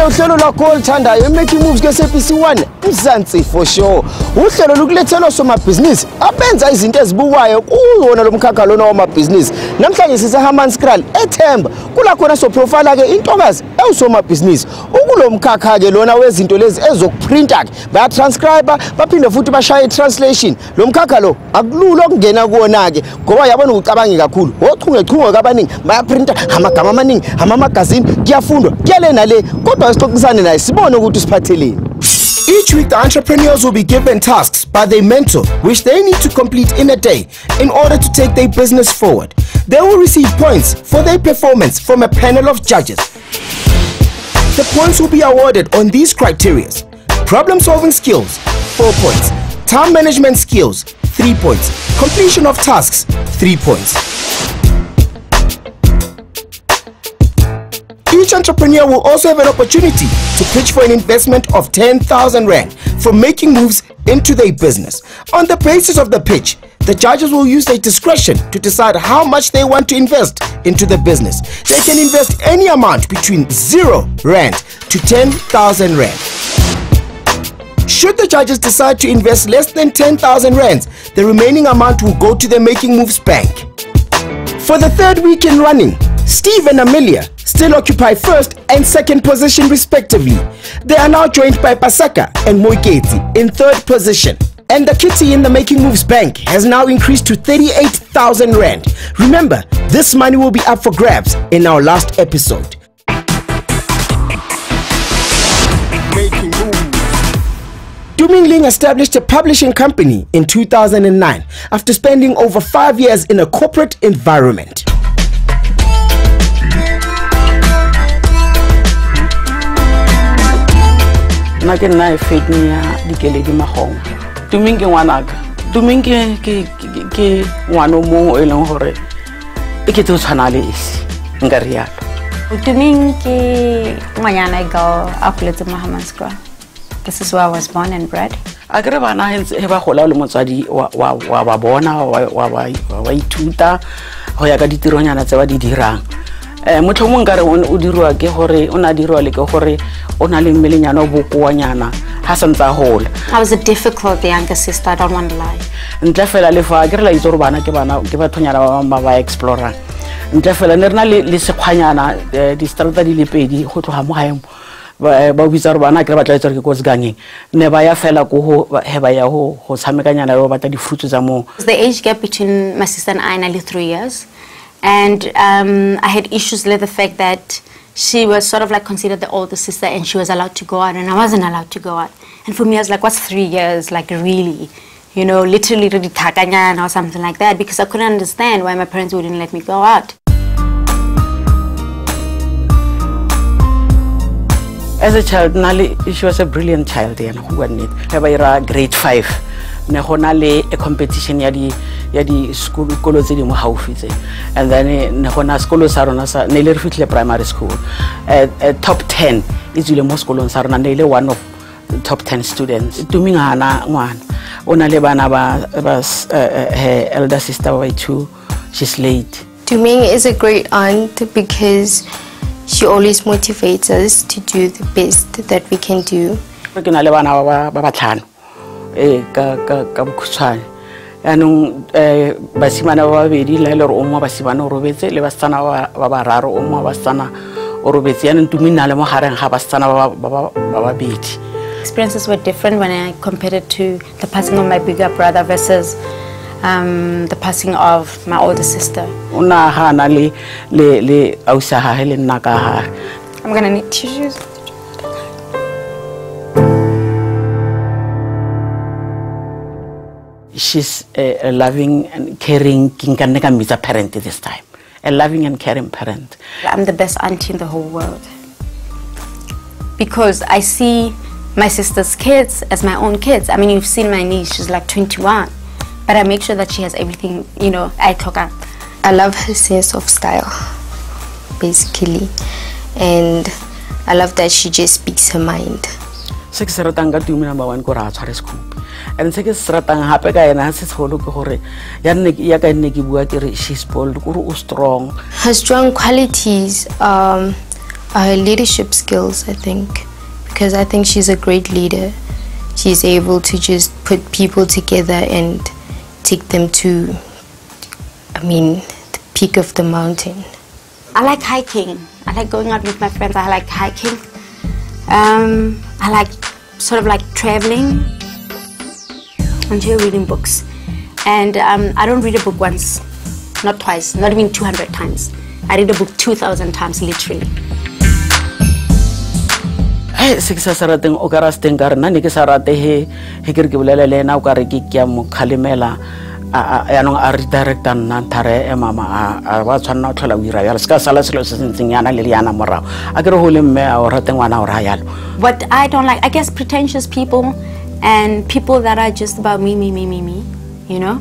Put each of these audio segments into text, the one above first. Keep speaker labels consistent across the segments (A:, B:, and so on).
A: ulalela uhlelo lwakho oluthandayo i-making moves ke-sabc 1 mzansi for sure. Uhlelo lukulethela osomabhizinisi abenza izinto ezibukwayo kuwona lo mkhakha lona wamabhizinisi namhlanje sisehaman skral ethemba kula khona soprofayila-ke intokazi ewusomabhizinisi. Ukulo mkhakha-ke lona wezinto lezi ezokuprinta-ke baphinde futhi bashaye i-translation lo lo okungena kuwona-ke ngoba yabona kakhulu ochungechunge abaningi bayaprinta amagama amaningi kuyafundwa nale kodwa sixoxisane naye sibone ukuthi Each week, the entrepreneurs will be given tasks by their mentor, which they need to complete in a day in order to take their business forward. They will receive points for their performance from a panel of judges. The points will be awarded on these criteria. Problem solving skills, 4 points, time management skills, 3 points, completion of tasks, 3 points. Each entrepreneur will also have an opportunity to pitch for an investment of 10,000 Rand for making moves into their business. On the basis of the pitch, the judges will use their discretion to decide how much they want to invest into the business. They can invest any amount between 0 Rand to 10,000 Rand. Should the judges decide to invest less than 10,000 Rands, the remaining amount will go to the Making Moves Bank. For the third week in running, Steve and Amelia still occupy first and second position respectively. They are now joined by Pasaka and Moiketi in third position. And the kitty in the Making Moves Bank has now increased to 38,000 Rand. Remember, this money will be up for grabs in our last episode. Making Moves. Duming Ling established a publishing company in 2009 after spending over five years in a corporate environment.
B: Nna ke nna e fake ya dikeledi magong. Tumeng ke ngwanaka. Tumeng ke ke- ke- ke ngwana o mongwe o e leng gore e ketse o tshwana le esi. Nka rialo.
C: Tuming ke ngwanyana girl a goletse mo. This is where I was born and bred.
B: a kere bana he ba gola o le motswadi wa ba bona wa ba ithuta go ya ka ditironyana tse ba di dirang um motlho mongwe nkare o dirwa ke gore o ne a diriwa le ke gore o na le mmelenyana o bokoanyana ga santse a gola. Ntle fela le fa ke re la itse gore bana ke bathonyana ba bangwe ba ba explorang ntle fela ne re na le le sekgwanyana um distrata di le pedi go tloga mo gaemo ba ba bitsa gore bana ke re ba tlaetse ke ko segangeng ne ba ya fela ko go ba- he ba ya go tshamekanyana le go batla difruitse tsa moo.
C: The age gap between my sister and I nearly three years. And um, I had issues with the fact that she was sort of like considered the older sister and she was allowed to go out and I wasn't allowed to go out. And for me, I was like, what's three years? Like, really? You know, literally, really takanyana or something like that because I couldn't understand why my parents wouldn't let me go out.
B: as a child Nali, she was a brilliant child bua nnete ge ba ira grade five ne go na le a competition ya di ya di school kolo tse di mo gaufi tse. And then eh, ne go na sekolo sa rona sa ne ile re fitlhile primary school. Uh, uh, top 10 e tswile mo sekolong sa rona ne ile one of top 10 students. Tuming ga ana ngwana. O na le bana ba uh, her elder sister by two she's late.
D: Duming is a great aunt because she always motivates us to do the best that we can do.
B: ke na le bana ba ba- ba batlhano ka yaanong um ba babedi la e le gore o mongwe basimane o robetse le basetsana ba ba bararo o mongwe basetsana o robetse yaanong tumi nna le mo gareng ga basetsana ba ba- ba ba- ba babedi
C: experiences were different when I compared it to the passing of my bigger brother versus um, the passing of my older sister.
B: o na ga a na le le le ausi a gage le nna ka gare
C: I'm gonna need tissues.
B: She's a, a loving and caring ke nka nne ka parent this time a loving and caring parent
C: I'm the best auntie in the whole world because I see my sister's kids as my own kids. I mean, you've seen my niece; she's like 21, but I make sure that she has everything. You know, I talk her.
D: I love her sense of style, basically, and I love that she just speaks her mind.
B: Se ke se ratang ka tumi number one ke gore a tshware scoop and se ke se ratang gape ka ena se segolo ke gore ya nne ka nne ke bua ke re she's bold kore o strong
D: Her strong qualities um, Her leadership skills, I think, because I think she's a great leader. She's able to just put people together and take them to, I mean, the peak of the mountain.
C: I like hiking. I like going out with my friends. I like hiking. Um, I like sort of like traveling. Enjoy reading books. And um, I don't read a book once, not twice, not even 200 times. I read a book 2,000 times, literally.
B: Hey, se ke sa se rateng o ka ra he he ke re ke bolela le ena yaanong a redirecta o tlhola o ira jalo se ka sala selo se se ntseng yana le le yana morago a ke re go le mme a o rate ngwana o ra yalo
C: What I don't like, I guess pretentious people and people that are just about me, me, me, me, me, you know?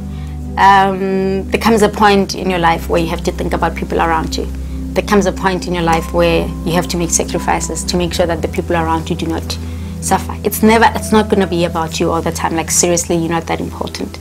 C: Um, there comes a point in your life where you have to think about people around you. There comes a point in your life where you have to make sacrifices to make sure that the people around you do not suffer. It's never, it's not going to be about you all the time. Like, seriously, you're not that important.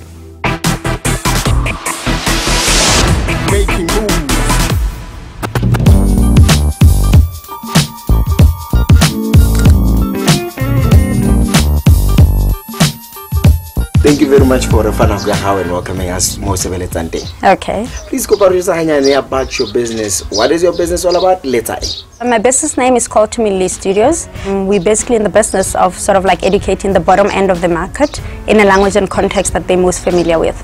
A: Very much for refana go ya gago and welcoming us mo sebeletsang teng.
C: Okay.
A: Please go about about your business. What is your business all about? Let's.
C: My business name is called Tumili Studios. Mm, We're basically in the business of sort of like educating the bottom end of the market in a language and context that they're most familiar with.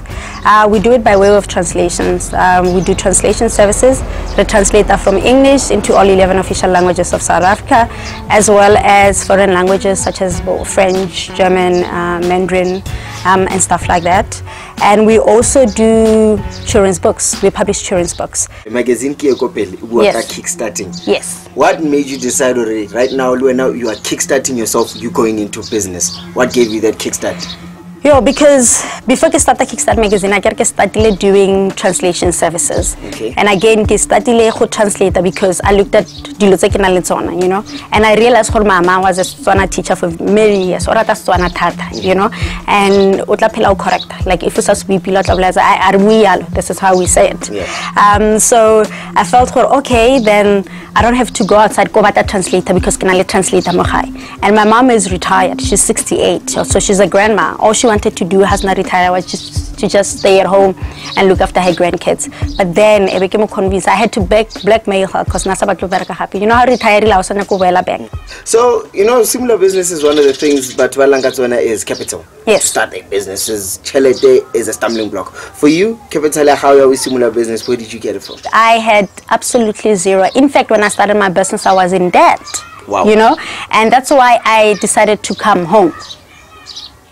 C: Uh, we do it by way of translations. Um, we do translation services that translate that from English into all 11 official languages of South Africa, as well as foreign languages such as French, German, uh, Mandarin, um, and stuff like that. And we also do children's books. We publish children's books.
A: Magazine ke e ko pele e
C: Yes.
A: kickstarting.
C: Yes.
A: What made you decide already right now now you are kickstarting yourself, you going into business? What gave you that kickstart?
C: Yo, because before I started Kickstart magazine, I started doing translation services.
A: Okay.
C: And again, I started go translator because I looked at dilo tse ke nang le tsona, you know. And I realized my mom was a Setswana teacher for many years. Or rata Setswana thata, you know. And o tla correct. Like if o sa se buipile, o tla bolela I are bue. This is how we say it.
A: Yeah.
C: Um, so I felt gore, okay, then I don't have to go outside go bata translator because na le translator mo gae. And my mom is retired. She's 68, so so she's a grandma. All she wanted to do has not retired was just to just stay at home and look after her grandkids. But then I became a convinced I had to back, blackmail her because nasa batlo bereka happy. You know how retired la o sana ko boela bank.
A: So, you know, similar business is one of the things, but Walangatswana is capital.
C: Yes.
A: To start a business is Chelete is a stumbling block. For you, capital how are we similar business, where did you get it from?
C: I had absolutely zero. In fact, when I started my business, I was in debt.
A: Wow.
C: You know, and that's why I decided to come home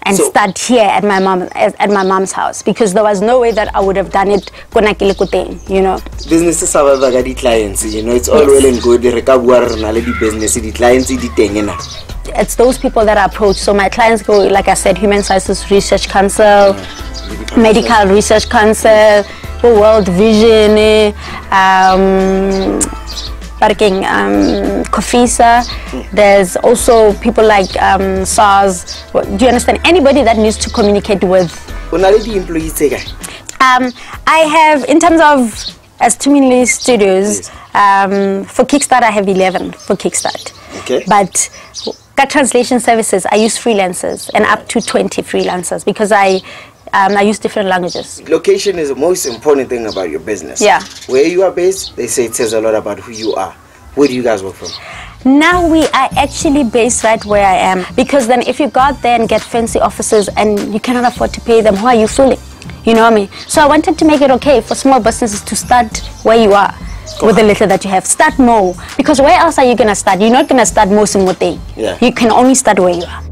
C: and
A: So-
C: start here at my mom at, my mom's house because there was no way that I would have done it kona ke le ko teng, you know.
A: Business is survive ka di clients, you know, it's all
C: Yes.
A: well and good. Re ka bua re na le di business, di clients di teng ena.
C: It's those people that I approach. So my clients go, like I said, Human Sciences Research Council, Medical Research Council, World Vision, eh, um, parking, um, COFISA. There's also people like um, SARS. Do you understand? Anybody that needs to communicate with.
A: O na le di employees?
C: Um, I have, in terms of as Studios, um, for Kickstart, I have 11 for Kickstart.
A: Okay.
C: But got translation services, I use freelancers and up to 20 freelancers because I, um, I use different languages.
A: Location is the most important thing about your business.
C: Yeah.
A: Where you are based, they say it says a lot about who you are. Where do you guys work from?
C: Now we are actually based right where I am because then if you go out there and get fancy offices and you cannot afford to pay them, who are you fooling? You know what I mean? So I wanted to make it okay for small businesses to start where you are with the little that you have. Start more because where else are you gonna start? You're not gonna start most in.
A: Yeah.
C: You can only start where you are.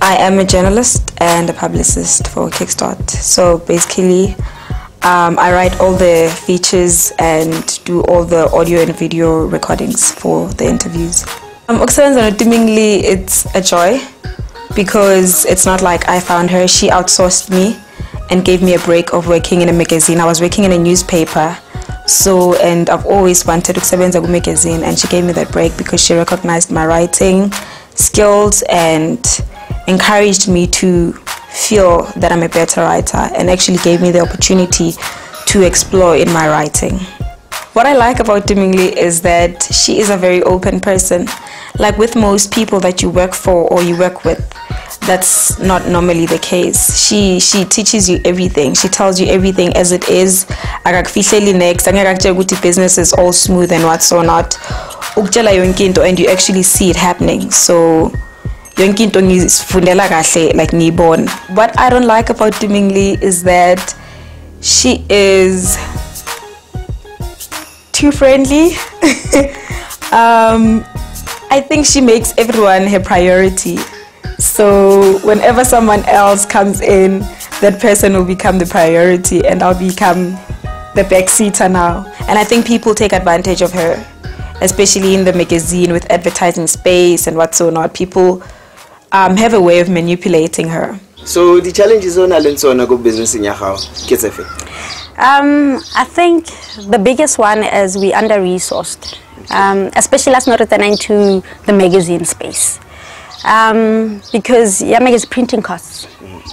E: I am a journalist and a publicist for Kickstart. So basically, um, I write all the features and do all the audio and video recordings for the interviews. Um, Okusebenza noTimingli, it's a joy because it's not like I found her. She outsourced me and gave me a break of working in a magazine. I was working in a newspaper. So, and I've always wanted Gu magazine, and she gave me that break because she recognized my writing skills and encouraged me to feel that I'm a better writer and actually gave me the opportunity to explore in my writing. What I like about Dimingli is that she is a very open person. Like with most people that you work for or you work with, that's not normally the case. She she teaches you everything. She tells you everything as it is. Next. Business is all smooth and what so not. And you actually see it happening. So yonke into ngifundela kahle like ngiyibona. What I don't like about Dimingli is that she is too friendly. um, I think she makes everyone her priority. So whenever someone else comes in, that person will become the priority, and I'll become the backseater now. And I think people take advantage of her, especially in the magazine with advertising space and what so not. People um, have a way of manipulating her.
A: so the challenges o na leng tsona ko businesseng ya gago ke tse fe
C: Um, I think the biggest one is we under resourced, um, especially as not returning to the magazine space. Um, because yeah, magazine printing costs,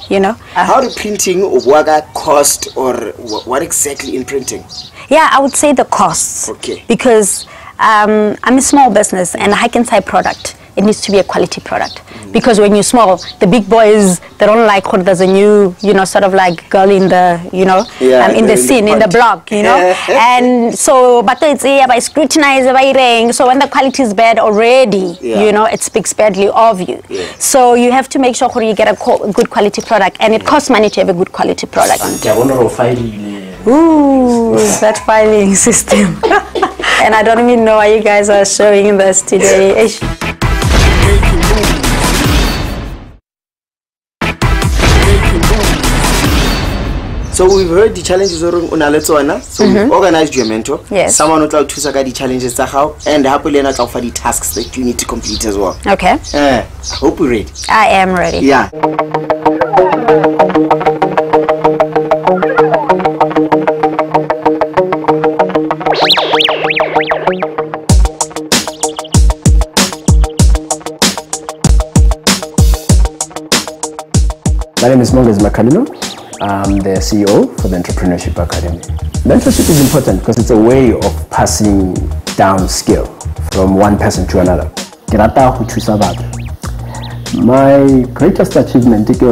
C: you know. Uh,
A: how do printing work at cost or what exactly in printing
C: yeah, I would say the costs.
A: Okay.
C: Because um, I'm a small business and a high end side product. It needs to be a quality product. Because when you're small, the big boys they don't like when there's a new, you know, sort of like girl in the, you know,
A: Yeah,
C: um, in
A: in
C: the
A: the
C: scene, in the
A: front.
C: block, you know. and so, but it's yeah, by scrutinize, by ring. So when the quality is bad already,
A: Yeah.
C: you know, it speaks badly of you.
A: Yeah.
C: So you have to make sure you get a co- good quality product, and it costs money to have a good quality product.
B: ke a bona gore o filile
C: Ooh, that filing system. and I don't even know why you guys are showing this today.
A: So we've heard di-challenges reng o na le tsona. So mm we've organized your mentor.
C: Yes.
A: someone o tla o thusa ka di-challenges tsa gago and gape le ena tla go fa di-tasks that you need to complete as well.
C: Okay,
A: uh, i hope we're ready.
C: I am ready.
A: yeah
F: Is Mongez I'm the CEO for the Entrepreneurship Academy. Mentorship is important because it's a way of passing down skill from one person to another. My greatest achievement ke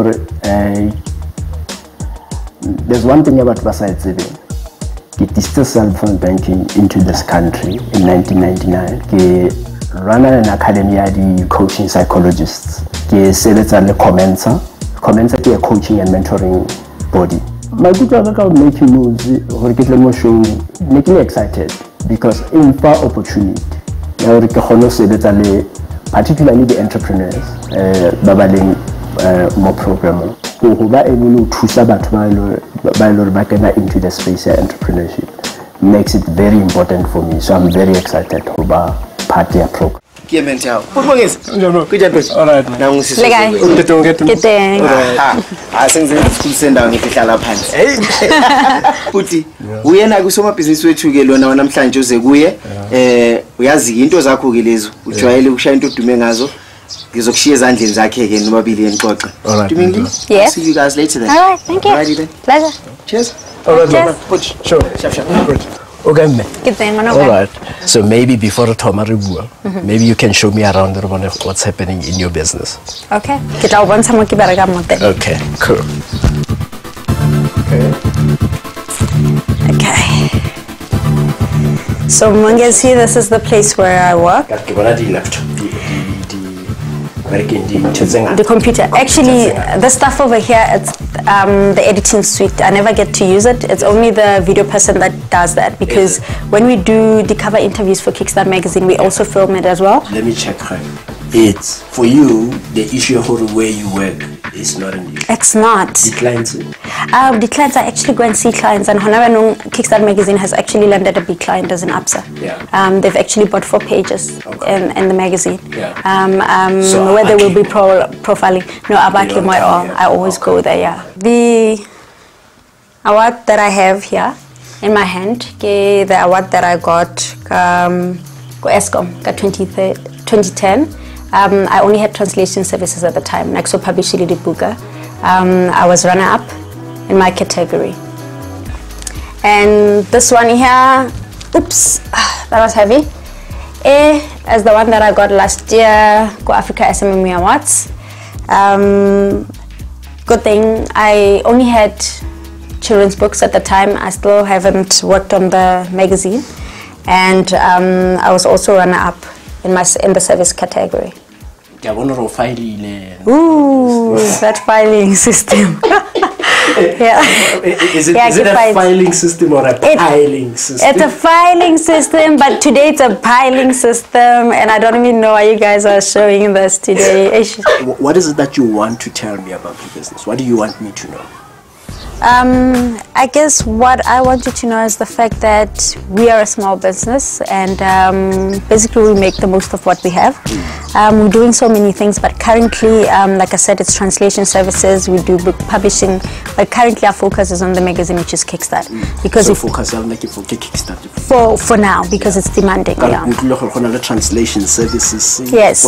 F: eh, there's one thing about ba sa e tsebeng. Ke tlisitse cell phone banking into this country in 1999. Ke run an academy ya di-coaching psychologists. Ke sebetsa le Comensa. Comensa ke a coaching and mentoring body. maikutlo a ka ka making moves gore ke excited because e mfa opportunity ya gore ke kgone ho sebetsa particularly the entrepreneurs eh, ba ba leng eh, mo programmong go go ba able ho thusa batho ba e into the space ya entrepreneurship makes it very important for me so i'm very excited ba part ya program
A: ke mente yao potmongese
F: Alright.
C: Le kae? Ke teng.
A: asengize isikhulu sendawo ngifihlala phansi futhi uyena-ke usomabhizinisi wethu-ke lona wanamhlanje uze kuye eh uyazi into zakho-ke lezo ujwayele ukushaya into odume ngazo ngizokushiya ezandleni zakhe-ke nobabili enixoxe
F: Alright,
A: Dumingli,
C: Yes.
A: I'll see you guys later then
C: All right, thank you.
A: Alrighty then.
C: Pleasure.
A: cheers
F: Alright,
C: Cheers.
F: Put, sure. Sharp, sharp. Good. Okay, mme.
C: Ke teng ngwana
F: All right. So maybe before the Toma bua, maybe you can show me around the one of what's happening in your business.
C: Okay. Ke tla o bontsha mo ke berekang mo teng.
F: Okay, cool.
C: Okay. So Mungesi, this is the place where I work.
F: Ke bona di laptop di
C: The computer. Actually, the stuff over here, it's um, the editing suite. I never get to use it. It's only the video person that does that because when we do the cover interviews for Kickstart magazine, we also film it as well.
F: Let me check her. It's for you the issue of where you work is not an issue.
C: It's not.
F: The clients
C: Uh, the clients, I actually go and see clients, and Honaranung Kickstart magazine has actually landed a big client as an APSA.
F: Yeah.
C: Um, they've actually bought four pages
F: Okay.
C: in, in the magazine.
F: Yeah.
C: Um, um,
F: So
C: where they will be pro- profiling. No, Abaki
F: don't
C: at all. I always
F: Okay.
C: go there, yeah. The award that I have here in my hand, the award that I got um, go Eskom, ka 2010. 2010. Um, I only had translation services at the time. Nexo published the book. Um, I was runner-up in my category. And this one here, oops, that was heavy. A as the one that I got last year, Go Africa SMME Awards. Um, good thing I only had children's books at the time. I still haven't worked on the magazine, and um, I was also runner up in my in the service category.
F: Ke a bona gore o filele
C: Ooh, that filing system. yeah.
F: is it,
C: Yeah,
F: is it a
C: file-
F: filing system or a
C: It-
F: piling system
C: It's a filing system, but today it's a piling system, and I don't even know why you guys are showing this today.
F: What is it that you want to tell me about your business what do you want me to know
C: Um, I guess what I want you to know is the fact that we are a small business, and um, basically we make the most of what we have. Um, we're doing so many things, but currently, um, like I said, it's translation services. We do book publishing, but currently our focus is on the magazine, which is Kickstart, because
F: so focus ya lona ke for kickstart
C: for for now, because it's demanding. Yeah.
F: ke utlwile gore go na le translation services
C: Yes.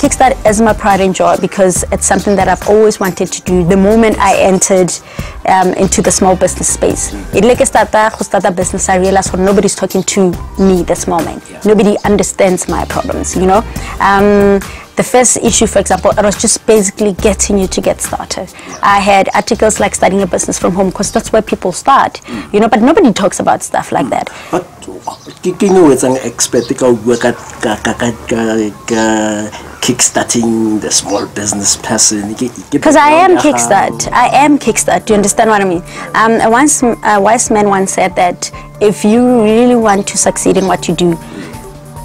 F: Go na le eng ke bone ke bone fa le ka re ke tlhakatlhakano
C: Kickstart is my pride and joy because it's something that I've always wanted to do the moment I entered um, into the small business space. It like starta go start a business, I realized when nobody's talking to me this moment. Nobody understands my problems, you know. Um, the first issue, for example, it was just basically getting you to get started. I had articles like starting a business from home because that's where people start, you know, but nobody talks about stuff like that.
F: but ke ke eng o etsang expert ka o bua ka ka ka ka ka- ka kickstarting the small business person
C: Because I am Kickstart. I am Kickstart. Do you understand what I mean? Um, a once, a wise man once said that if you really want to succeed in what you do,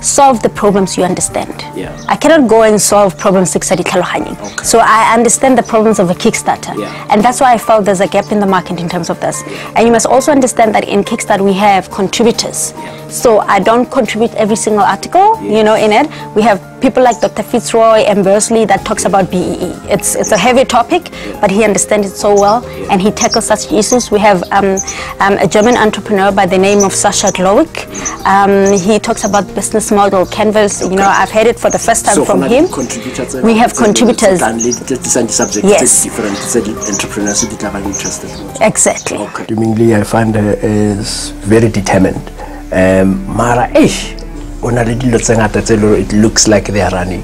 C: solve the problems you understand.
F: Yeah.
C: I cannot go and solve problems like Sadi Kalohanying.
F: Okay.
C: So I understand the problems of a Kickstarter.
F: Yeah.
C: And that's why I felt there's a gap in the market in terms of this. And you must also understand that in Kickstarter we have contributors. So I don't contribute every single article, you know, in it. We have people like Dr. Fitzroy and Bursley that talks about BEE. It's it's a heavy topic, but he understands it so well and he tackles such issues. We have um, um, a German entrepreneur by the name of Sasha Glowick. Um, he talks about business model, Canvas. You know, I've heard it for the first time
F: So
C: from
F: go na le
C: him. We have contributors.
F: tse tlang le di- tse disang di-subject
C: Yes.
F: tse different tse di-entrepreneurs di tla interested in.
C: Exactly.
F: Domingley, I find her is very determined. Um, Mara, ish, ona le dilo tse ngata tse leng hore it looks like they are running.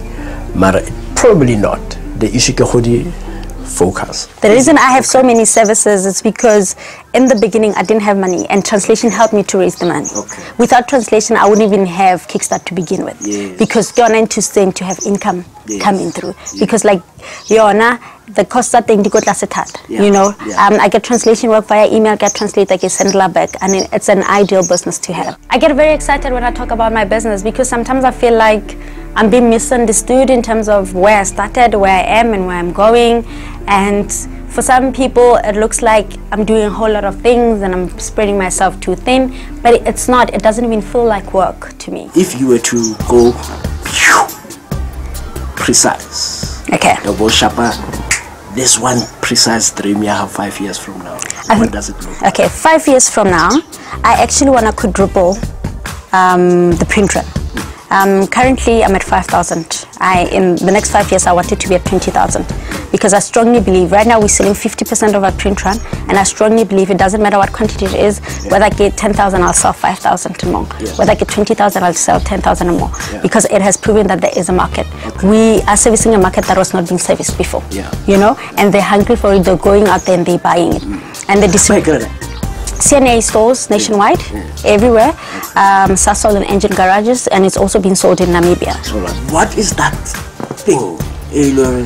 F: Mara, probably not. The issue ke go di focus.
C: The reason I have so many services is because in the beginning I didn't have money and translation helped me to raise the money.
F: Okay.
C: Without translation I wouldn't even have Kickstart to begin with.
F: Yes.
C: Because Yona interesting to have income
F: Yes.
C: coming through. Because like Yona, the cost that thing go
F: Yeah.
C: You know,
F: Yeah.
C: um, I get translation work via email, get translate, I get send la back, and it- it's an ideal business to have. I get very excited when I talk about my business because sometimes I feel like I'm being misunderstood in terms of where I started, where I am, and where I'm going. And for some people, it looks like I'm doing a whole lot of things and I'm spreading myself too thin, but it's not. It doesn't even feel like work to me.
F: If you were to go precise,
C: Okay.
F: go sharper, this one precise dream you have five years from now.
C: I
F: what does it look like?
C: Okay, five years from now, I actually want to quadruple um, the print run. Um, currently, I'm at 5,000. I in the next five years, I want it to be at 20,000 because I strongly believe right now we're selling 50% of our print run, and I strongly believe it doesn't matter what quantity it is. Whether I get 10,000, I'll sell 5,000 or more. Whether I get 20,000, I'll sell 10,000 or more because it has proven that there is a market. We are servicing a market that was not being serviced before.
F: Yeah.
C: You know, and they're hungry for it. They're going out there and they're buying it, and the
F: Wait,
C: distrib-
F: get it.
C: CNA stores nationwide, everywhere, um, Sasol and Engen garages, and it's also been sold in Namibia.
F: What is that thing, Elor,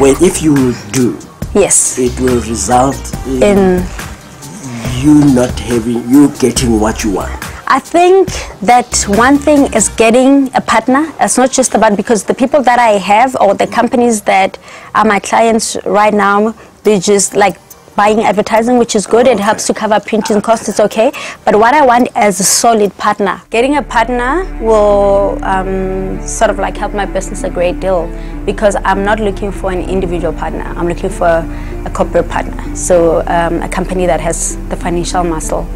F: where if you do,
C: Yes,
F: it will result in,
C: in
F: you not having, you getting what you want?
C: I think that one thing is getting a partner. It's not just about because the people that I have or the companies that are my clients right now, they just like buying advertising, which is good. It helps to cover printing costs. It's okay. But what I want is a solid partner. Getting a partner will um, sort of like help my business a great deal because I'm not looking for an individual partner. I'm looking for a corporate partner. So um, a company that has the financial muscle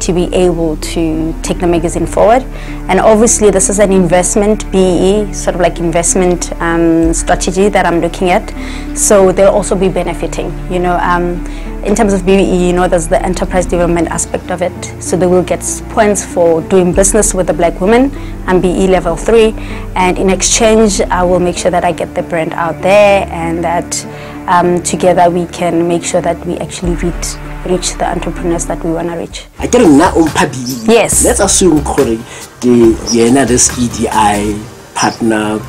C: to be able to take the magazine forward. And obviously, this is an investment, BEE, sort of like investment um, strategy that I'm looking at. So they'll also be benefiting. You know, um, in terms of BEE, you know, there's the enterprise development aspect of it. So they will get points for doing business with the black women. I'm BEE level three, and in exchange, I will make sure that I get the brand out there and that um, together we can make sure that we actually reach, reach the entrepreneurs that we want to reach.
F: I get o mpha BEE.
C: Yes.
F: Let's assume gore ke yena this EDI partner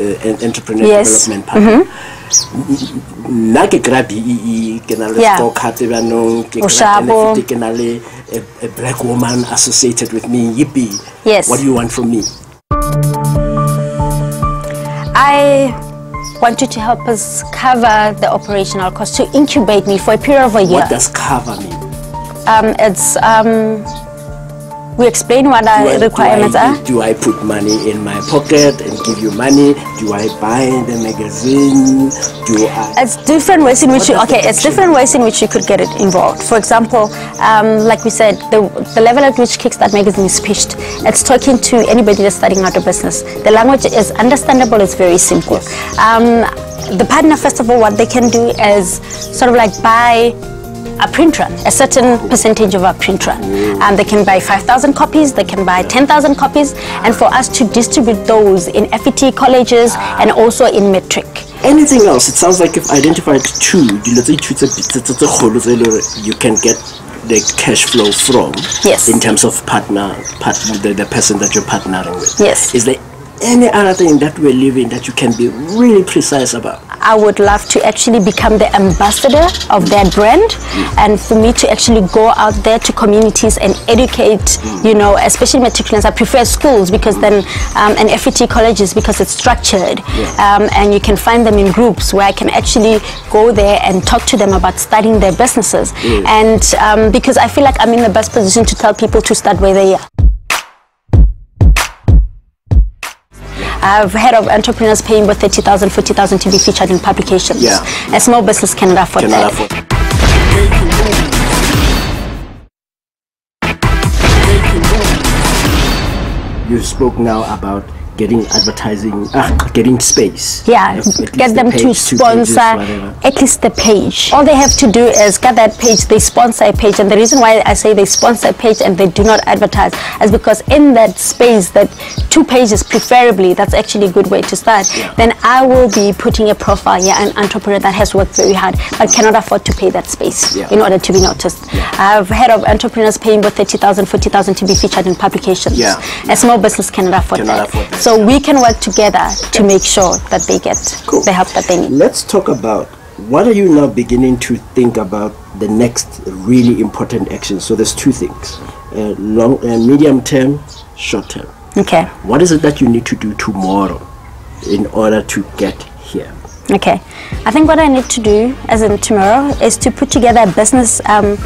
F: uh, entrepreneur
C: Yes.
F: development partner. Nna ke kry-a BEE ke na le
C: Yeah.
F: stock heart jaanong ke
C: O
F: kry-a
C: shabo.
F: benefit, ke na le a, black woman associated with me yippee
C: Yes.
F: what do you want from me
C: I want you to help us cover the operational cost to incubate me for a period of a year.
F: what does cover mean
C: Um, it's um, we explain what
F: do I,
C: our requirements
F: do I,
C: are.
F: do I put money in my pocket and give you money do I buy the magazine do I
C: It's different ways in which you, okay, it's different ways in which you could get it involved. For example, um, like we said, the, the level at which Kickstart magazine is pitched, it's talking to anybody that's starting out a business. The language is understandable, it's very simple. Um, the partner, first of all, what they can do is sort of like buy a print run, a certain percentage of a print run. And they can buy 5,000 copies, they can buy 10,000 copies, and for us to distribute those in FET colleges and also in metric.
F: anything else it sounds like you've identified two e you can get the cash flow from
C: Yes.
F: in terms of partner part, the, the person that you're partnering with
C: Yes.
F: is there any other thing that we're living that you can be really precise about
C: I would love to actually become the ambassador of that brand and for me to actually go out there to communities and educate, you know, especially matriculants. I prefer schools because then, um, and FET colleges because it's structured um, and you can find them in groups where I can actually go there and talk to them about starting their businesses. And um, because I feel like I'm in the best position to tell people to start where they are. I've heard of entrepreneurs paying about 30,000, 40,000 to be featured in publications.
F: Yeah.
C: A small business cannot afford
F: cannot
C: that.
F: afford you spoke now about getting advertising ah, getting space
C: Yeah, get them
F: the
C: to
F: page, pages,
C: sponsor
F: whatever.
C: at least the page. All they have to do is get that page, they sponsor a page. And the reason why I say they sponsor a page and they do not advertise is because in that space, that two pages preferably, that's actually a good way to start. Then I will be putting a profile, yeah, an entrepreneur that has worked very hard but cannot afford to pay that space
F: Yeah.
C: in order to be noticed. I've heard of entrepreneurs paying both 30,000, 40,000 to be featured in publications.
F: Yeah.
C: A small business cannot afford
F: Cannot
C: that.
F: afford that.
C: So we can work together to make sure that they get
F: Cool.
C: the help that they need.
F: Let's talk about what are you now beginning to think about the next really important action. So there's two things: uh, long, uh, medium term, short term.
C: Okay.
F: What is it that you need to do tomorrow in order to get here?
C: Okay. I think what I need to do, as in tomorrow, is to put together a business um,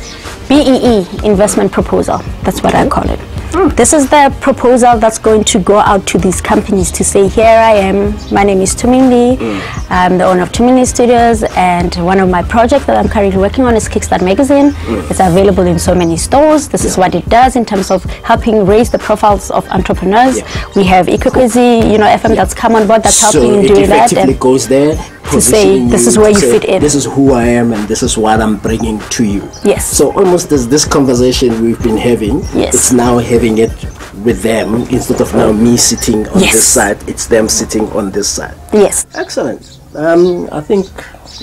C: BEE investment proposal. That's what I call it. Hmm, this is the proposal that's going to go out to these companies to say, here I am, my name is Tumin Lee, hmm. I'm the owner of Tumin Lee Studios, and one of my projects that I'm currently working on is Kickstart Magazine. Hmm. It's available in so many stores. This is what it does in terms of helping raise the profiles of entrepreneurs.
F: Yeah.
C: We have Ecoquizzy, you know, FM that's come on board that's
F: so
C: helping in
F: it
C: doing that.
F: effectively goes there
C: to say, this is where you fit in.
F: This is who I am, and this is what I'm bringing to you.
C: Yes.
F: So almost as this conversation we've been having,
C: Yes.
F: it's now having it with them instead of now me sitting on
C: Yes.
F: this side. It's them sitting on this side.
C: Yes.
F: Excellent. Um, I think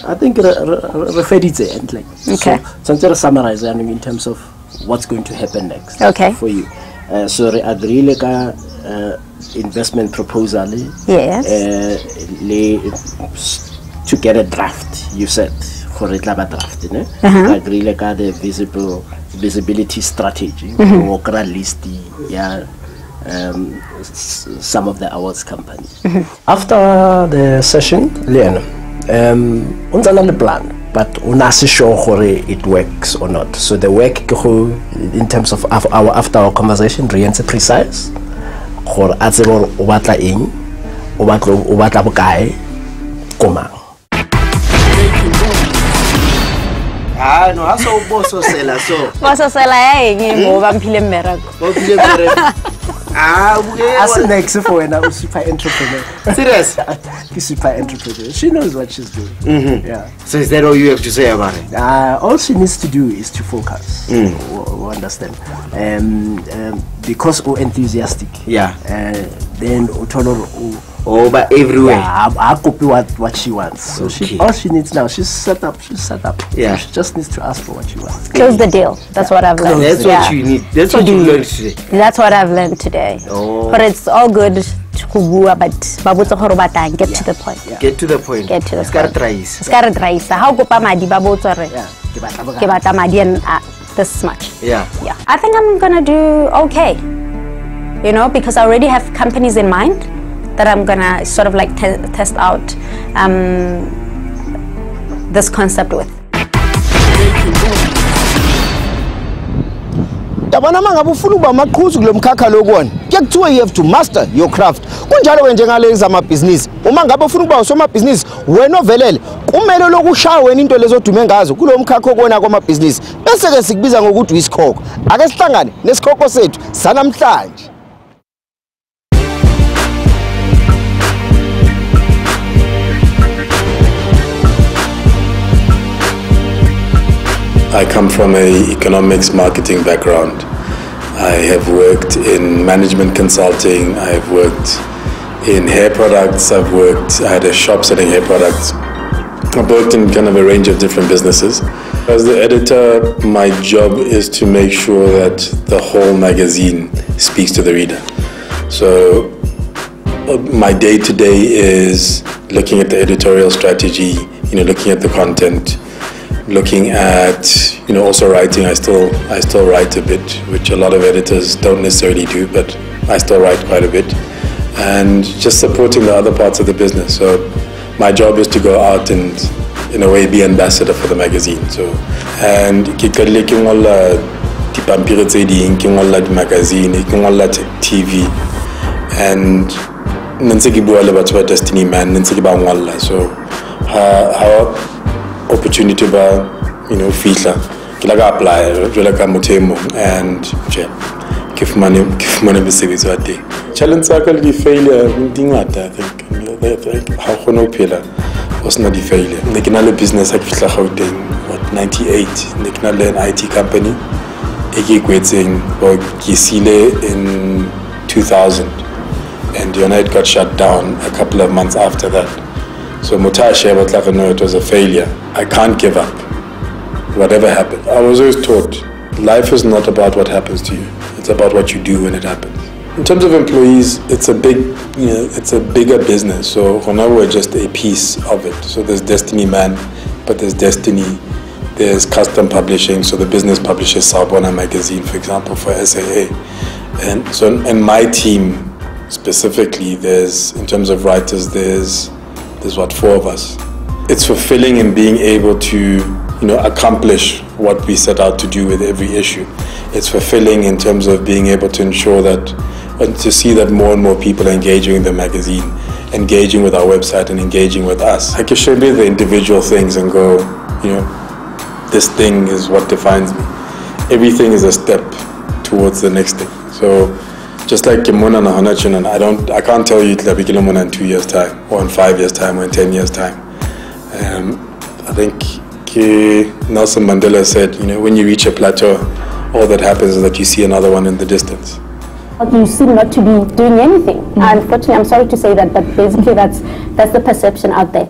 F: I think re- re- re and like
C: Okay.
F: so tshwantse re summarize yaanong in terms of what's going to happen next
C: Okay.
F: for you. Uh, so re ka uh, investment proposal
C: Yes.
F: uh, le to get a draft you said for it laba draft ne?
C: Uh-huh.
F: agreele ka the visible visibility strategy go kry list yeah, um, some of the awards companies
C: Mhm.
F: after the session Leon, um o ntse a plan but o na se sure gore it works or not. So the work in terms of our after our conversation re entse precise gore a tsebe gore o batla eng o batla o batla bokae ko
A: hayi no asowubososela so
C: Bososela ya eng mo ba mphile mmereko.
A: Bophile mere. Ah,
F: a se
A: ubuke.
F: next for wena o super entrepreneur
A: Serious?
F: ke super entrepreneur she knows what she's doing yeah
A: So is that all you have to say about it?
F: Uh, all she needs to do is to focus. Mm. We, understand. Um, um, because o enthusiastic.
A: Yeah.
F: Uh, then utolo
A: Oh, but everywhere.
F: yeah, I copy what what she wants. So
A: Okay.
F: she all she needs now she's set up. She's set up.
A: Yeah.
F: She just needs to ask for what she wants.
C: Close the deal. That's what I've learned.
A: That's
C: Yeah.
A: what you need. That's what you learned today.
C: That's what I've learned today.
A: Oh.
C: But it's all good to go bua, but ba botsa gore ba tlang, get to the point.
A: Get to the point.
C: Get to the
A: Ska re
C: point.
A: traisa.
C: Se ka re traisa. Ha o kopa madi ba botsa re
F: Yeah. ke batla bokae?
C: ke batla madi and uh, this much.
A: Yeah.
C: Yeah. I think I'm gonna do okay. You know, because I already have companies in mind that I'm gonna sort of like te- test out um, this concept with.
A: yabona uma ngabe ufuna ukuba amaqhuzu kulo mkhakha lokuwona kuye kuthiwa you have to master your craft. Kunjalo ke njengalezi zamabhizinisi uma ngabe ufuna ukuba usomabhizinisi wena ovelele kumele lokhu ushaya wena into lezo odume ngazo kulo mkhakha okuwona kwamabhizinisi. Bese-ke sikubiza ngokuthi uyisikhokho ake sihlangane nesikhokho sethu sanamhlanje.
G: I come from a economics marketing background. I have worked in management consulting. I have worked in hair products. I've worked. I had a shop selling hair products. I've worked in kind of a range of different businesses. As the editor, my job is to make sure that the whole magazine speaks to the reader. So uh, my day to day is looking at the editorial strategy, you know, looking at the content, looking at, you know, also writing. I still I still write a bit, which a lot of editors don't necessarily do, but I still write quite a bit, and just supporting the other parts of the business. So my job is to go out and, in a way, be ambassador for the magazine. So and ke qadile ke ngola dipampiri tse ding, di-magazine, ke ngola TV and ne ntse le batho ba destiny man ne ntse ke ngolla so ha ha opportunity ba you know fihla ke la ka apply jwale ka motho e mong and tje ke fumane ke fumane mosebetsi wa teng. Challenge tsa ka le di-failure di ngata i think. Ha kgone ho phela o sena di-failure. Ne ke na le business ha ke fihla gauteng what 98 ne ke na le an it company e ke e kwetseng. Ke sile in 2000 and United got shut down a couple of months after that. So Mutashi Abatlaka know it was a failure. I can't give up. Whatever happened. I was always taught life is not about what happens to you. It's about what you do when it happens. In terms of employees, it's a big, you know, it's a bigger business. So Honawa we're just a piece of it. So there's Destiny Man, but there's Destiny, there's custom publishing. So the business publishes Sawubona magazine, for example, for SAA. And so in my team, specifically there's in terms of writers there's there's what four of us. It's fulfilling in being able to you know accomplish what we set out to do with every issue. It's fulfilling in terms of being able to ensure that and to see that more and more people are engaging the magazine engaging with our website and engaging with us. I can show me the individual things and go you know this thing is what defines me. Everything is a step towards the next thing. So just like Kimona na Hanachinan, I don't, I can't tell you Tlabikilomona in two years' time, or in five years' time, or in ten years' time. Um, I think Ki- Nelson Mandela said, you know, when you reach a plateau, all that happens is that you see another one in the distance.
H: you seem not to be doing anything. Unfortunately, I'm sorry to say that, but basically that's that's the perception out there.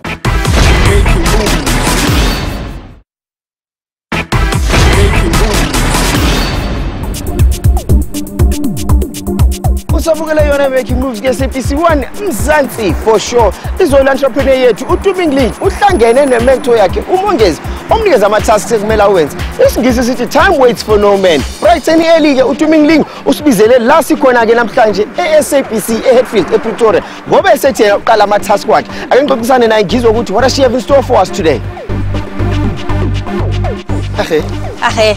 A: Making moves ke-sabc 1 mzansi for sure. Izolo entrepreneur yethu utuming league uhlangene nemento yakhe umongezi omnikeza ama-tasks ekumele awenze. Isingisi sithi time waits for no man. Brighteni early-ke utuming ling usibizele la sikhona-ke namhlanje e-sabc headfield, epretoria. Ngoba esethi yena uqala ama-task wakhe ake ngixoxisane naye ngizwe ukuthi what does she have in store for us today? Ahe.
C: Ahe,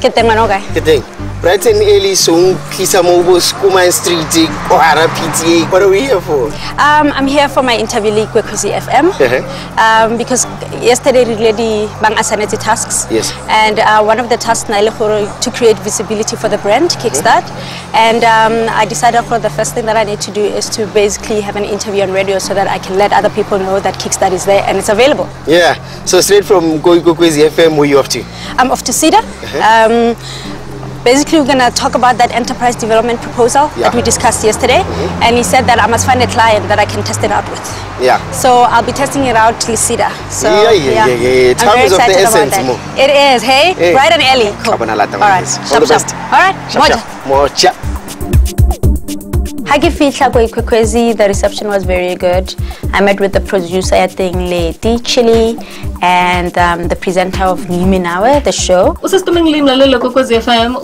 C: ke teng wena o kae?
A: ke teng Brighton Early song tlisa mo bo Schoeman Street ko hara PTA. What are we here for?
C: Um, I'm here for my interview league with Kwezi FM
A: Uh-huh.
C: um, because yesterday we really bang assigned tasks.
A: Yes.
C: And uh, one of the tasks na ile gore to create visibility for the brand Kickstart, and um, I decided for the first thing that I need to do is to basically have an interview on radio so that I can let other people know that Kickstart is there and it's available.
A: Yeah. So straight from Kwezi FM where you off to?
C: I'm off to SEDA. Um, basically, we're going to talk about that enterprise development proposal
A: Yeah.
C: that we discussed yesterday. Mm-hmm. And he said that I must find a client that I can test it out with.
A: Yeah.
C: So I'll be testing it out till SEDA. So,
A: Yeah, yeah, yeah, yeah, yeah.
C: I'm
A: Time
C: very
A: is of the
C: excited about
A: essence,
C: that.
A: Mo.
C: It is, hey?
A: Hey.
C: Bright and early. Cool. All right.
A: All,
C: All
A: the best.
C: All right. Moja.
A: Shap. Mocha.
C: Ha ke fihla ko Ikwekwezi, the reception was very good. I met with the producer at Lady Chili and um, the presenter of the show.
I: usesitumeni limlalelo kokwezi FM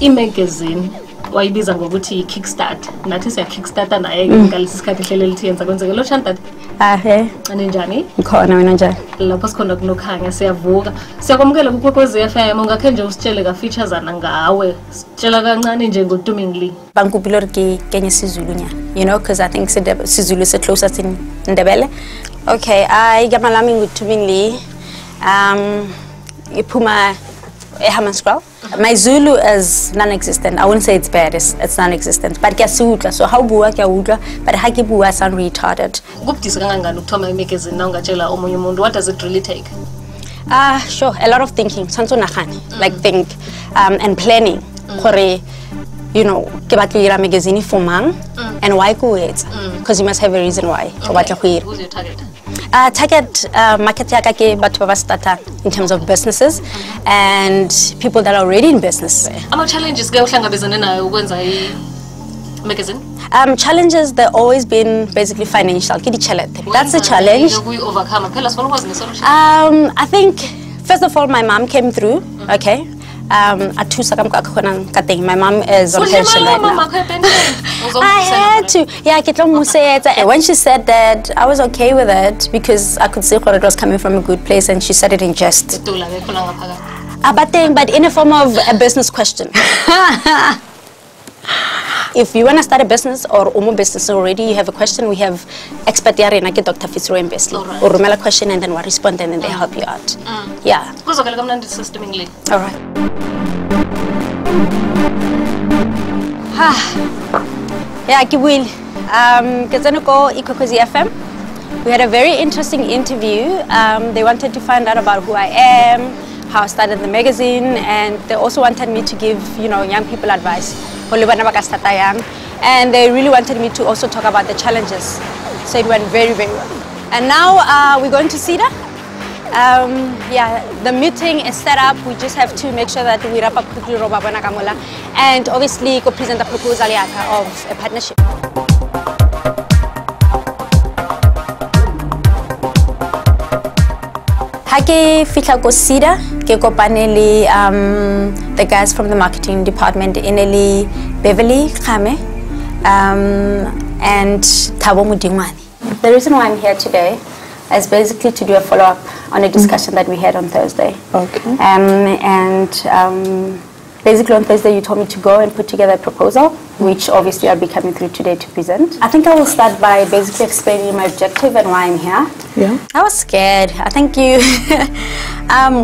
I: imagazine wayibiza ngokuthi i-kickstart nathi siyakickstarta naye ngalesi sikhathi ihlelo lithi yenza kwenzeke lo shantati
C: ahe. Hey.
I: ninjani
C: Khona wena njani?
I: lapho sikhona kunokhanya siyavuka. Siyakwamukela kukwekwez f m ungakhe nje usitshele ka-featuresana ngawe. Sitshela kancane nje ngotumingli
C: bankopile gore ke kenye sizulu nyana you know because i think sizulu se-closest in ndebele. Okay igama lami ngutuming lee. Um iphuma ehammanskraal my zulu is non-existent i wouldn't say it's bad it's, it's non-existent but utlwa so ha o bua ke a utlwa but ha ke bua I sound retarded
I: kubudisa kangangani ukuthoma imagazine na ungatshela omunye umuntu what does it really take
C: Ah, sure. A lot of thinking. Tshwantse o nagane. Like think um, and planning. Gore, you know, ke batla go dira magazine for mang and why ko etsa. Because you must have a reason why. O batla go dira. Uh, target uh, market yaka ke batho ba in terms of businesses and people that are already in business.
I: ama-challenges ke uhlangabezane nayo ukwenza i-magazine
C: Um, challenges they've always been basically financial. That's a challenge. Um, I think first of all my mom came through. Okay. Um, athusa ka khona ka teng. My mom is on pension right now. I had to. Yeah, ke tlo mosetsa. And When she said that, I was okay with it because I could see that it was coming from a good place and she said it in jest. Ah, but then, but in a form of a business question. if you want to start a business or umo business already, you have a question, we have expert rena ke Dr. Fitzroy Mbesley.
I: Alright.
C: Or rumela question and then we respond and then they help you out. Yeah.
I: kamnandi sesitumingile
C: All right. yeah, ke buile. Um, ke tsene ko Ikwekwezi FM. We had a very interesting interview. Um, they wanted to find out about who I am, how I started the magazine, and they also wanted me to give, you know, young people advice. And they really wanted me to also talk about the challenges. So it went very, very well. And now uh, we're going to SEDA. Um, yeah, the meeting is set up. We just have to make sure that we wrap up quickly Roba and obviously go present the proposal of a partnership. Ha ke fitlha ko SEDA, ke kopane le um, the guys from the marketing department e ne le Beverly Khame um, and Thabo Mudingwane. The reason why I'm here today is basically to do a follow-up on a discussion that we had on Thursday.
E: Okay.
C: Um, and um, basically on Thursday you told me to go and put together a proposal, which obviously I'll be coming through today to present. I think I will start by basically explaining my objective and why I'm here.
E: Yeah.
C: I was scared. I think you, um,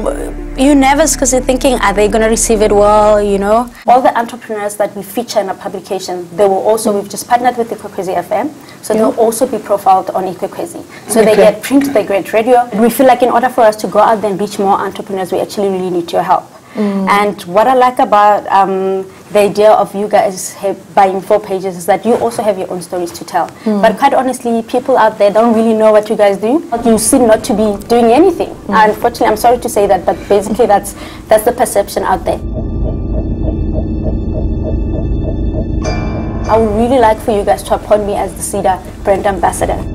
C: you nervous because you're thinking, are they going to receive it well? You know, all the entrepreneurs that we feature in our publication, they will also. We've just partnered with Ikwekwezi FM, so they'll also be profiled on Ikwekwezi. So they get print, they get radio. We feel like in order for us to go out there and reach more entrepreneurs, we actually really need your help. Mm. And what I like about um, the idea of you guys buying four pages is that you also have your own stories to tell. Mm. But quite honestly, people out there don't really know what you guys do. You seem not to be doing anything. Mm. Unfortunately, I'm sorry to say that, but basically that's that's the perception out there. I would really like for you guys to appoint me as the SEDA brand ambassador.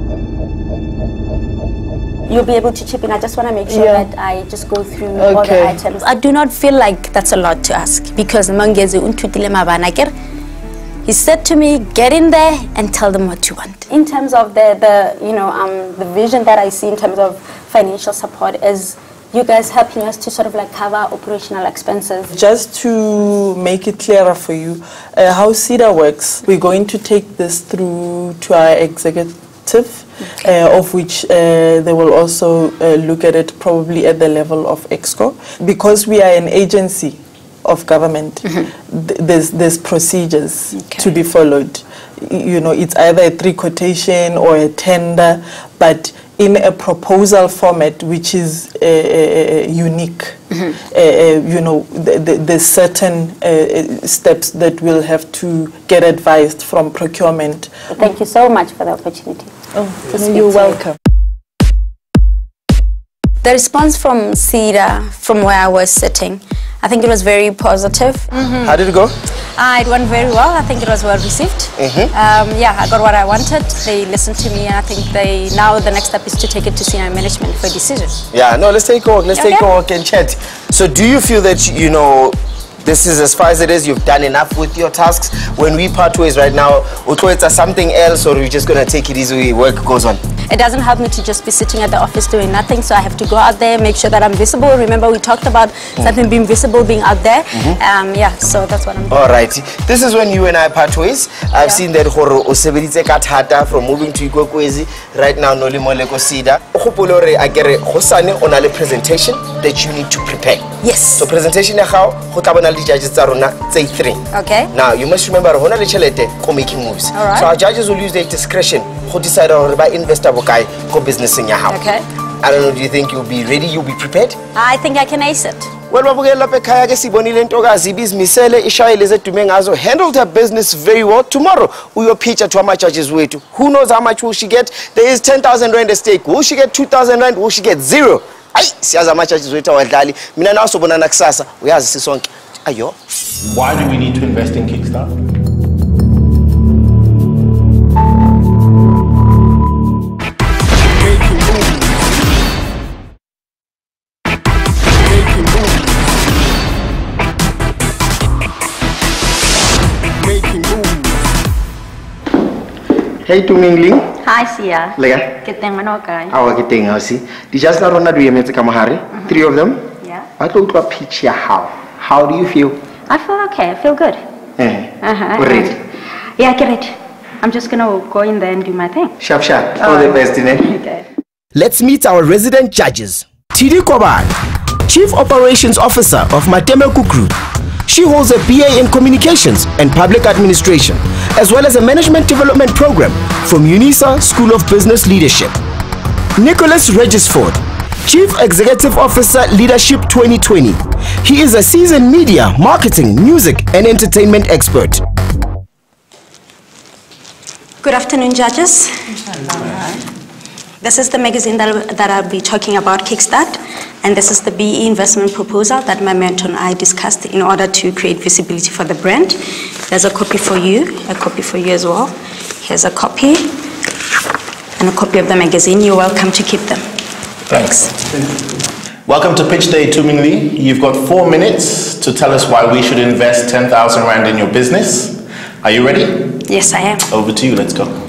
C: You'll be able to chip in. I just want to make sure
E: Yeah.
C: that I just go through all the items. I do not feel like that's a lot to ask because Mangezi untutile mabana ker. He said to me, "Get in there and tell them what you want." In terms of the, the you know um, the vision that I see in terms of financial support is
H: you guys helping us to sort of like cover operational expenses?
J: Just to make it clearer for you, uh, how SEDA works, we're going to take this through to our executive, uh, of which uh, they will also uh, look at it probably at the level of EXCO. Because we are an agency of government, th- there's, there's procedures to be followed. You know, it's either a three quotation or a tender, but in a proposal format which is uh, uh, unique. Uh, uh, you know, th- th- there's certain uh, uh, steps that we'll have to get advised from procurement.
H: Thank you so much for the opportunity.
J: Oh,
H: speak
J: you're welcome.
C: The response from SEDA, from where I was sitting, I think it was very positive.
A: How did it go?
C: Uh, it went very well. I think it was well received. Um, yeah, I got what I wanted. They listened to me, and I think they now the next step is to take it to senior management for a decision.
A: Yeah, no, let's take a walk. Let's take
C: Okay.
A: a walk and chat. So, do you feel that, you know, this is as far as it is, you've done enough with your tasks? When we part ways right now, it's something else, or we're just going to take it easy, work goes on?
C: It doesn't help me to just be sitting at the office doing nothing, so I have to go out there, make sure that I'm visible. Remember, we talked about something being visible, being out there. Um, yeah, so that's what I'm doing.
A: Alrighty. This is when you and I part ways. I've seen that horo o sebeditse ka thata from moving to Ikwekwezi right now no le mo le ko SEDA. O gopole hore a hosane o na presentation that you need to prepare.
C: Yes.
A: So presentation ya gago go tla bona le judges tsa rona tse 3.
C: Okay.
A: Now you must remember hona le chelete ko making moves.
C: Alright.
A: So our judges will use their discretion go decide hore ba investor bokae ko businessing ya gago.
C: Okay.
A: I don't know, do you think you'll be ready? You'll be prepared?
C: I think I can ace it.
A: well babukeli lapha ekhaya ke sibonile intokazi ibizimisele ishayele ezedume ngazo handled her business very well tomorrow uyopitcha to ama-judges wethu who knows how much will she get there is 10000 rand at stake will she get 2000 rand will she get zero ayi siyazi ama-judges wethu awadlali mina nawe sobonana kusasa uyazi sisonke. Ayo.
K: Why do we need to invest in Kickstart?
A: hey tumingling
L: Hi, Sia.
A: le
L: Ke teng ngwana wa kae?
A: awa ke teng ausi di-judge tsa rona di emetse ka mogare three of them
L: Yeah.
A: ba tlo utlwa pitch ya how how do you feel
L: I feel okay. I feel good.
A: eh
L: Uh-huh.
A: o ready
L: Yeah, get it. I'm just gonna go in there and do my thing.
A: sharp sharp all the best ne
L: Okay.
A: Let's meet our resident judges. Tidi Koban, Chief Operations Officer of Matemeko Group. She holds a BA in Communications and Public Administration, as well as a Management Development Program from UNISA School of Business Leadership. Nicholas Regisford, Chief Executive Officer Leadership 2020. He is a seasoned media, marketing, music, and entertainment expert.
C: Good afternoon, judges. This is the magazine that, that I'll be talking about, Kickstart, and this is the BEE investment proposal that my mentor and I discussed in order to create visibility for the brand. There's a copy for you, a copy for you as well. Here's a copy, and a copy of the magazine. You're welcome to keep them.
K: Thanks. Welcome to Pitch Day, Tuming Lee. You've got four minutes to tell us why we should invest 10,000 Rand in your business. Are you ready?
C: Yes, I am.
K: Over to you, let's go.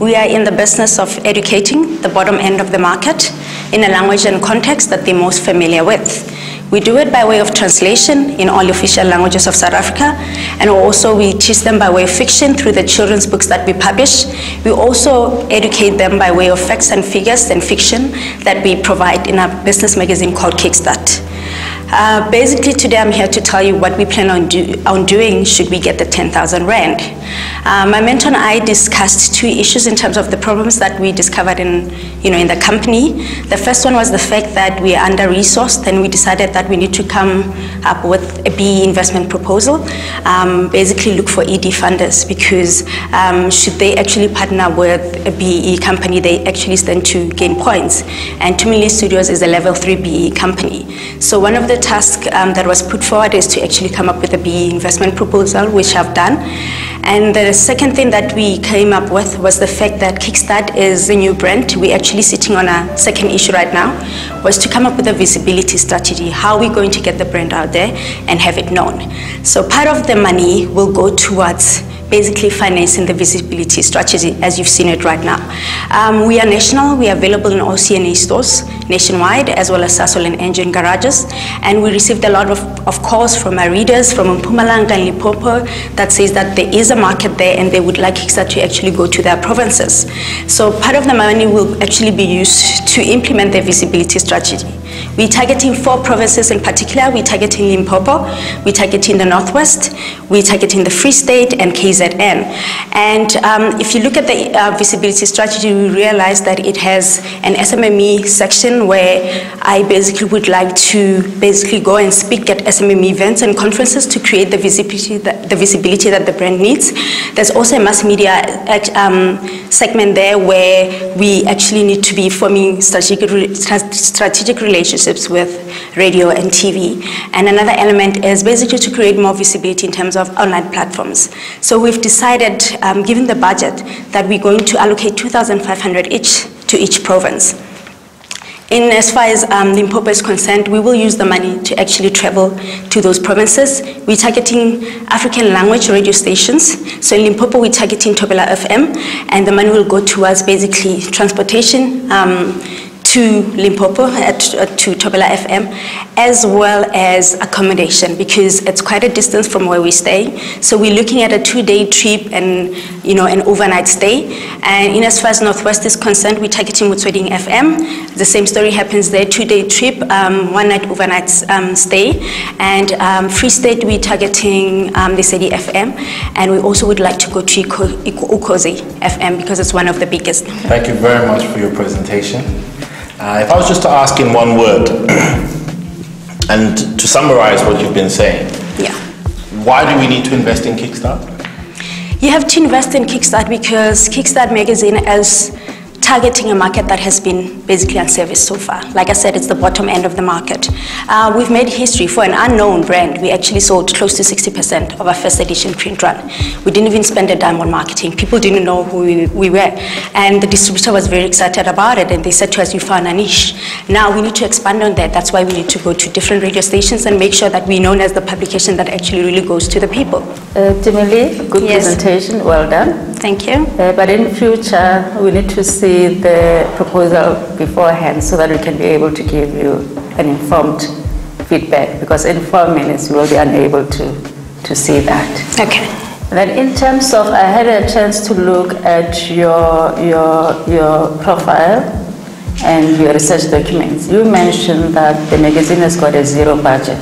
C: We are in the business of educating the bottom end of the market in a language and context that they're most familiar with. We do it by way of translation in all the official languages of South Africa, and also we teach them by way of fiction through the children's books that we publish. We also educate them by way of facts and figures and fiction that we provide in our business magazine called Kickstart. Uh, basically, today I'm here to tell you what we plan on, do, on doing should we get the 10,000 Rand. Uh, my mentor and I discussed two issues in terms of the problems that we discovered in, you know, in the company. The first one was the fact that we are under-resourced and we decided that we need to come up with a BEE investment proposal. Um, basically look for ED funders because um, should they actually partner with a BEE company, they actually stand to gain points. And Tumili Studios is a level 3 BEE company. So one of the tasks um, that was put forward is to actually come up with a BEE investment proposal, which I've done. And the second thing that we came up with was the fact that Kickstart is a new brand. We're actually sitting on a second issue right now, was to come up with a visibility strategy. How are we going to get the brand out there and have it known? So part of the money will go towards basically financing the visibility strategy as you've seen it right now. Um, we are national, we are available in all CNA stores nationwide, as well as Sasol and Engen garages. And we received a lot of, of calls from our readers from Mpumalanga and Limpopo that says that there is a market there and they would like Kickstart to actually go to their provinces. So part of the money will actually be used to implement their visibility strategy. We're targeting four provinces in particular. We're targeting Limpopo, we're targeting the Northwest, we're targeting the Free State and KZN. And um, if you look at the uh, visibility strategy, we realize that it has an SMME section where I basically would like to basically go and speak at SMME events and conferences to create the visibility that, the, visibility that the brand needs. There's also a mass media um, segment there where we actually need to be forming strategic, strategic relationships with radio and TV. And another element is basically to create more visibility in terms of online platforms. So we've decided, um, given the budget, that we're going to allocate 2,500 each to each province. In as far as um, Limpopo is concerned, we will use the money to actually travel to those provinces. We're targeting African language radio stations. So in Limpopo, we're targeting Thobela FM, and the money will go towards basically transportation, um, to Limpopo, at, uh, to Thobela FM, as well as accommodation because it's quite a distance from where we stay. So we're looking at a two-day trip and you know an overnight stay. And in as far as Northwest is concerned, we're targeting Motsweding FM. The same story happens there: two-day trip, um, one-night overnight um, stay. And um, Free State, we're targeting um, the City FM, and we also would like to go to Ukhozi FM because it's one of the biggest.
K: Thank you very much for your presentation. Uh, if I was just to ask in one word, and to summarize what you've been saying,
C: yeah.
K: why do we need to invest in Kickstart?
C: You have to invest in Kickstart because Kickstart magazine is targeting a market that has been basically unserviced so far. Like I said, it's the bottom end of the market. Uh, we've made history for an unknown brand. We actually sold close to 60% of our first edition print run. We didn't even spend a dime on marketing. People didn't know who we, we were. And the distributor was very excited about it. And they said to us, you found a niche. Now we need to expand on that. That's why we need to go to different radio stations and make sure that we're known as the publication that actually really goes to the people.
M: Uh, Timili, good yes. presentation. Well done.
C: Thank you.
M: Uh, but in future, we need to see the proposal beforehand so that we can be able to give you an informed feedback because in four minutes we will be unable to, to see that.
C: Okay.
M: And then in terms of, I had a chance to look at your, your, your profile and your research documents. You mentioned that the magazine has got a zero budget.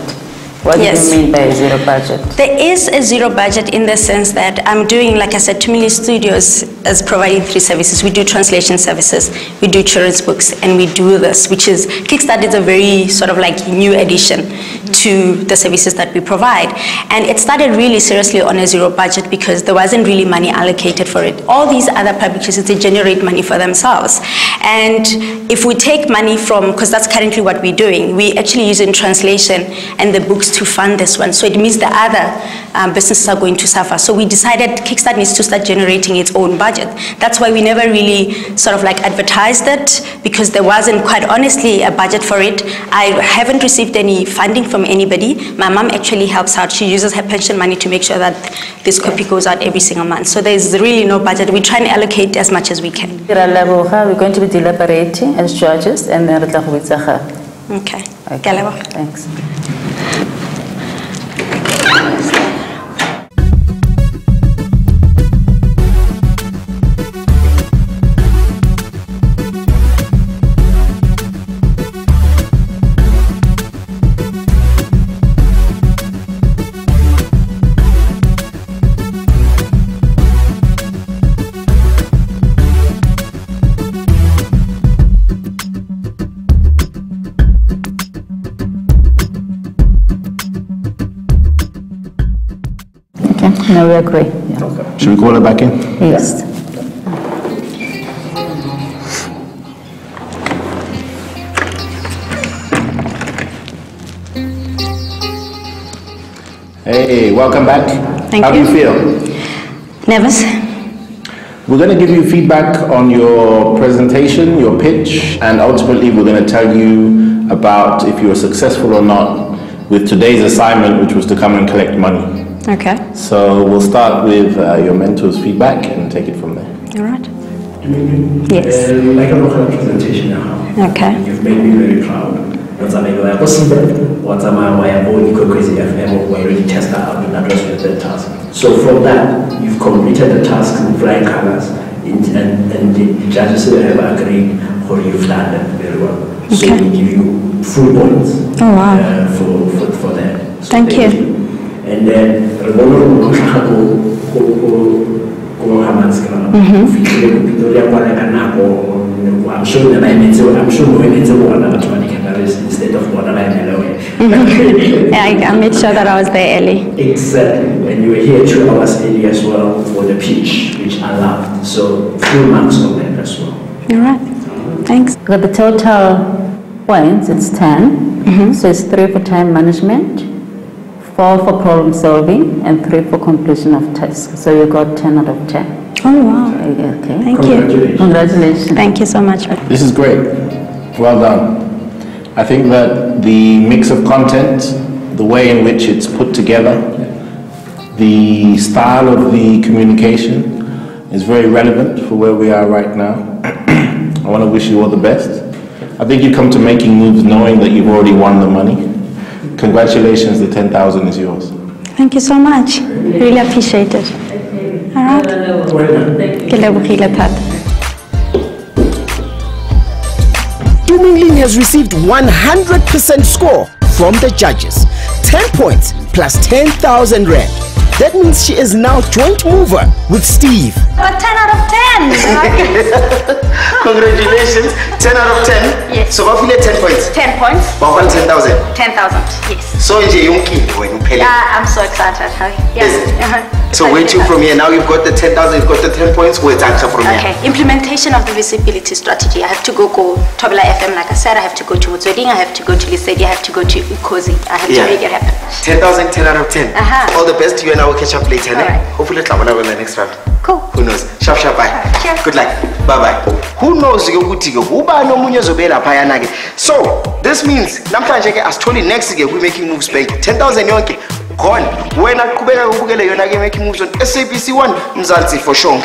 M: What yes. do you mean by zero budget?
C: There is a zero budget in the sense that I'm doing, like I said, Tumili Studios is providing three services. We do translation services, we do children's books, and we do this, which is, Kickstart is a very sort of like new addition to the services that we provide. And it started really seriously on a zero budget because there wasn't really money allocated for it. All these other publications, they generate money for themselves. And if we take money from, because that's currently what we're doing, we actually use in translation and the books to fund this one. So it means the other um, businesses are going to suffer. So we decided Kickstart needs to start generating its own budget. That's why we never really sort of like advertised it because there wasn't quite honestly a budget for it. I haven't received any funding from anybody. My mom actually helps out. She uses her pension money to make sure that this copy goes out every single month. So there's really no budget. We try and allocate as much as we can.
M: We're going to be deliberating as judges and then we'll
C: Okay. okay.
M: Thanks. No, we agree. Yeah.
K: Okay. Should we call her back in?
M: Yes.
K: Hey, welcome back.
C: Thank
K: How
C: you.
K: do you feel?
C: Nervous.
K: We're going to give you feedback on your presentation, your pitch, and ultimately we're going to tell you about if you were successful or not with today's assignment, which was to come and collect money.
C: Okay.
K: So we'll start with uh, your mentor's feedback and take it from there.
C: All right. Yes.
F: Like a local representation now.
C: Okay.
F: You've made me very proud. Whatsamaya waya kosibe, whatsamaya waya boni Crazy FM, where already tested out and addressed with the task. So from that, you've completed the task in flying colors, in, and, and the judges have agreed, or you've done that very well. So
C: Okay.
F: we give you full points
C: Oh, wow.
F: uh, for, for, for that. So
C: Thank you.
F: And then, remember, go go go go Hammanskraal. Fihlile ku Pretoria kwana ka nako. I'm sure that I met you. I'm sure we met you one other twenty cameras instead of one other in
C: Yeah, I, I made sure that I was there early.
F: Exactly. And you were here two hours early as well for the pitch, which I loved. So full marks on that as well.
C: All right. Thanks.
M: Got the total points, it's 10. Mm-hmm. So it's 3 for time management, 4 for problem solving, and 3 for completion of tasks. So you got 10 out of 10.
C: Oh, wow.
M: Okay.
C: Thank you.
M: Congratulations.
C: Thank you so much.
K: This is great. Well done. I think that the mix of content, the way in which it's put together, the style of the communication is very relevant for where we are right now. I want to wish you all the best. I think you come to making moves knowing that you've already won the money. Congratulations, the 10,000 is yours.
C: Thank you so much. Really appreciate it. All right. Ke lebogile thata.
A: Dumingling has received 100% score from the judges. 10 points plus 10,000 rand. That means she is now joint mover with Steve.
C: But 10 out of 10.
A: Congratulations, 10 out of 10.
C: Yes.
A: So bafile 10 points.
C: 10 points.
A: Bafile 10,000.
C: 10,000. Yes.
A: So nje yonke uphele.
C: Yeah, I'm so excited. Uh-huh.
A: So where to from here? Now you've got the 10,000, you've got the 10 points. Where's answer from here?
C: Okay, implementation of the visibility strategy. I have to go go Thobela FM, like I said. I have to go to Motsweding. I have to go to Lesedi. I have to go to Ukhozi. I have
A: Yeah.
C: to make it happen.
A: 10,000, 10 out of 10.
C: Uh-huh.
A: All the best to you and I will catch up later. ne?
C: Alright.
A: Hopefully, tla bona in the next round.
C: Cool.
A: Who knows? Sharp, sharp, bye.
C: cheers.
A: Good luck. Bye bye. Who knows ke ukuthi ke ubani omunye ozobe laphayana ke. So, this means namhlanje ke asitholi next ke kwi making moves bank 10000 yonke gone. Wena qhubeka ubukele yona ke making moves on SABC 1 Mzansi for sure.